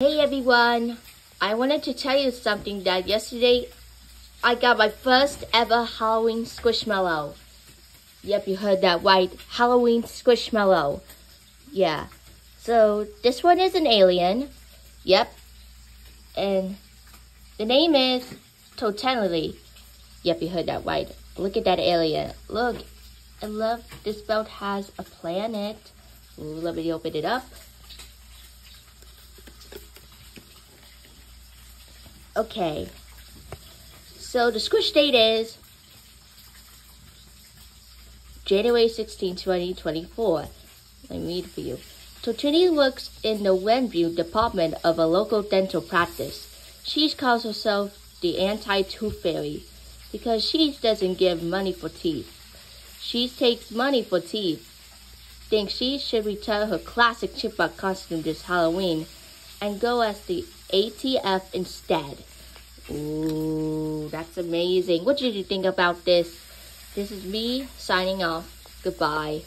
Hey everyone, I wanted to tell you something that yesterday I got my first ever Halloween Squishmallow. Yep, you heard that right, Halloween Squishmallow. Yeah, so this one is an alien. Yep, and the name is Totality. Yep, you heard that right. Look at that alien. Look, I love this belt has a planet. Ooh, let me open it up. Okay. So the squish date is January 16, 2024. Let me read for you. So Trinity works in the Wenview department of a local dental practice. She calls herself the anti-tooth fairy because she doesn't give money for teeth. She takes money for teeth. Thinks she should return her classic chipmunk costume this Halloween and go as the ATF instead. Ooh, that's amazing. What did you think about this? This is me signing off. Goodbye.